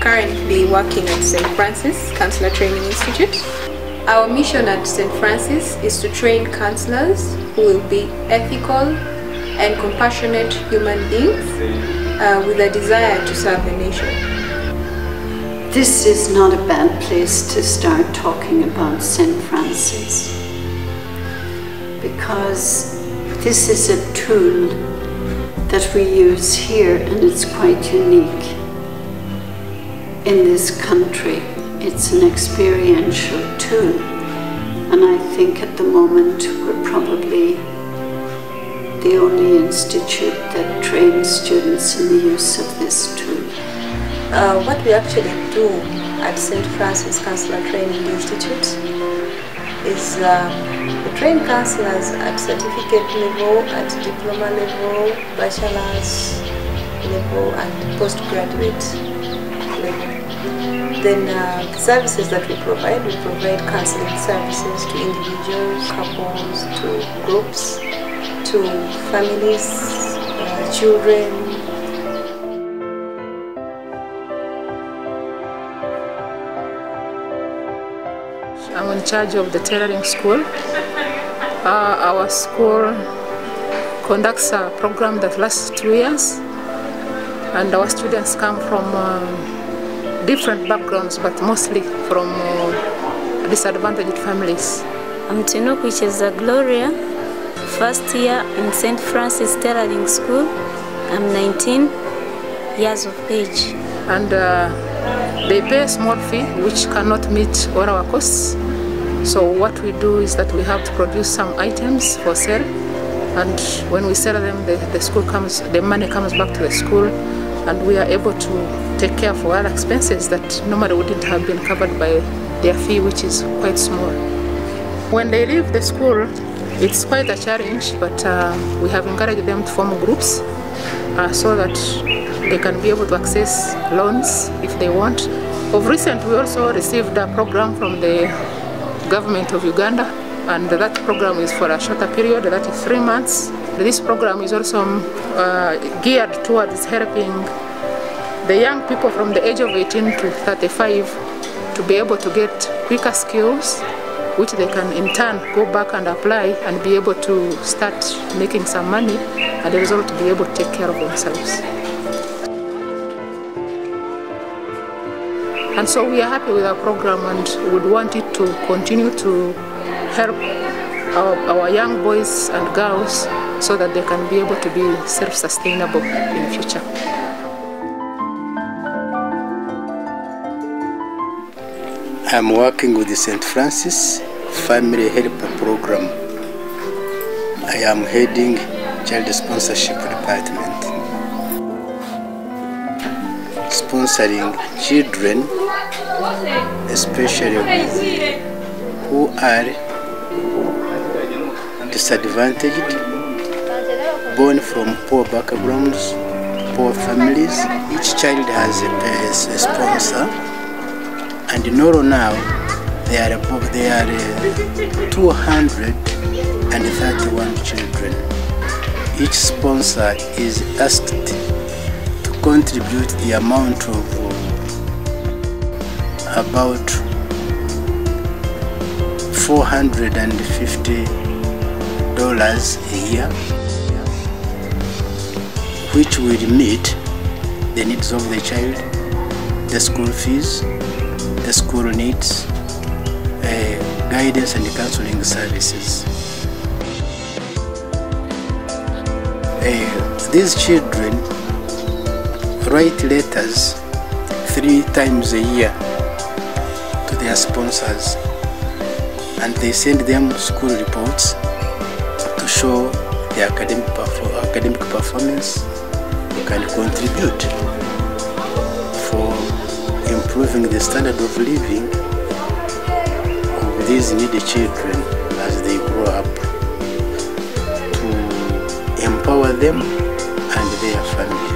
Currently working at St. Francis Counselor Training Institute. Our mission at St. Francis is to train counselors who will be ethical and compassionate human beings uh, with a desire to serve the nation. This is not a bad place to start talking about St. Francis because this is a tool that we use here and it's quite unique in this country. It's an experiential tool and I think at the moment we're probably the only institute that trains students in the use of this tool. Uh, what we actually do at St. Francis Counselor Training Institute is uh, we train counselors at certificate level, at diploma level, bachelor's level, and postgraduate. Then uh, the services that we provide, we provide counseling services to individuals, couples, to groups, to families, uh, children, I'm in charge of the tailoring school. Uh, our school conducts a program that lasts two years, and our students come from uh, different backgrounds, but mostly from uh, disadvantaged families. I'm Tinuk, which is a Gloria, first year in St. Francis Tailoring School. I'm 19 years of age. And uh, they pay a small fee which cannot meet all our costs. So what we do is that we have to produce some items for sale and when we sell them the, the school comes the money comes back to the school and we are able to take care of all expenses that normally wouldn't have been covered by their fee which is quite small. When they leave the school it's quite a challenge but uh, we have encouraged them to form groups uh, so that they can be able to access loans if they want. Of recent, we also received a program from the government of Uganda, and that program is for a shorter period, that is three months. This program is also uh, geared towards helping the young people from the age of 18 to 35 to be able to get quicker skills which they can in turn go back and apply and be able to start making some money and as a result to be able to take care of themselves. And so we are happy with our program and would want it to continue to help our, our young boys and girls so that they can be able to be self-sustainable in the future. I'm working with the St. Francis Family Helper Program. I am heading Child Sponsorship Department. Sponsoring children, especially who are disadvantaged, born from poor backgrounds, poor families. Each child has a, a sponsor and in all now there are above there are uh, 231 children. Each sponsor is asked to contribute the amount of uh, about 450 dollars a year, which will meet the needs of the child, the school fees, the school needs, uh, guidance and counseling services. Uh, these children write letters three times a year to their sponsors and they send them school reports to show their academic, perfor academic performance can contribute for improving the standard of living of these needy children as they grow up to empower them and their families.